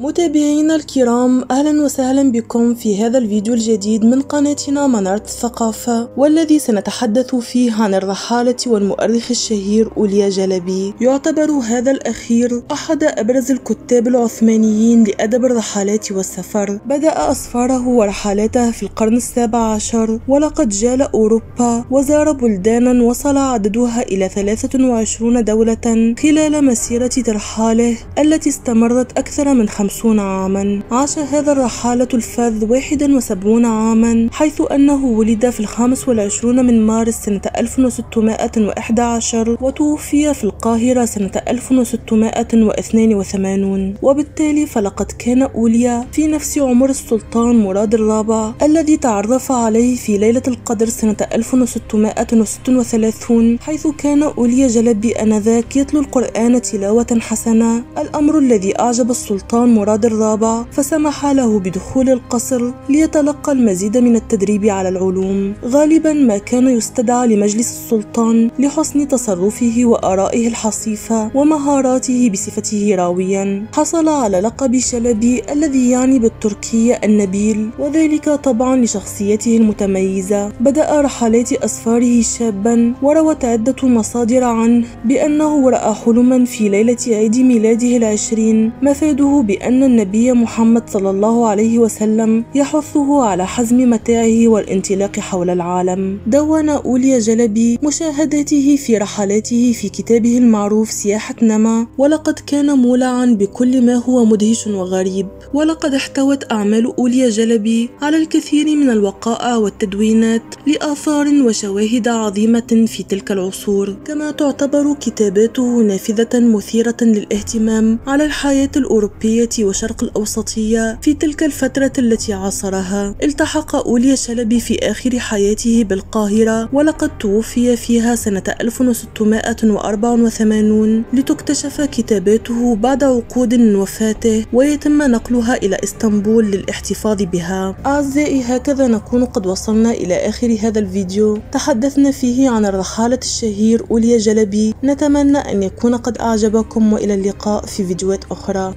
متابعينا الكرام أهلا وسهلا بكم في هذا الفيديو الجديد من قناتنا منارة الثقافة والذي سنتحدث فيه عن الرحالة والمؤرخ الشهير أوليا جلبي. يعتبر هذا الأخير أحد أبرز الكتاب العثمانيين لأدب الرحلات والسفر. بدأ أسفاره ورحلاته في القرن السابع عشر ولقد جال أوروبا وزار بلدانا وصل عددها إلى 23 دولة خلال مسيرة ترحاله التي استمرت أكثر من 50 عاما. عاش هذا الرحالة الفذ 71 عاما حيث أنه ولد في الخامس والعشرون من مارس سنة 1611 وتوفي في القاهرة سنة 1682 وبالتالي فلقد كان أوليا في نفس عمر السلطان مراد الرابع الذي تعرف عليه في ليلة القدر سنة 1636 حيث كان أوليا جلبي أنذاك يتلو القرآن تلاوة حسنة. الأمر الذي أعجب السلطان مراد الرابع فسمح له بدخول القصر ليتلقى المزيد من التدريب على العلوم. غالبا ما كان يستدعى لمجلس السلطان لحسن تصرفه وآرائه الحصيفة ومهاراته بصفته راويا. حصل على لقب شلبي الذي يعني بالتركية النبيل وذلك طبعا لشخصيته المتميزة. بدأ رحلات أسفاره شابا وروت عدة مصادر عنه بأنه رأى حلما في ليلة عيد ميلاده العشرين مفاده بأن النبي محمد صلى الله عليه وسلم يحثه على حزم متاعه والانطلاق حول العالم. دون أوليا جلبي مشاهداته في رحلاته في كتابه المعروف سياحة نما ولقد كان مولعا بكل ما هو مدهش وغريب ولقد احتوت أعمال أوليا جلبي على الكثير من الوقائع والتدوينات لآثار وشواهد عظيمة في تلك العصور كما تعتبر كتاباته نافذة مثيرة للاهتمام على الحياة الأوروبية وشرق الأوسطية في تلك الفترة التي عاصرها. التحق أوليا شلبي في آخر حياته بالقاهرة ولقد توفي فيها سنة 1684 لتكتشف كتاباته بعد عقود من وفاته ويتم نقلها إلى إسطنبول للاحتفاظ بها. أعزائي هكذا نكون قد وصلنا إلى آخر هذا الفيديو. تحدثنا فيه عن الرحالة الشهير أوليا جلبي نتمنى أن يكون قد أعجبكم وإلى اللقاء في فيديوهات أخرى.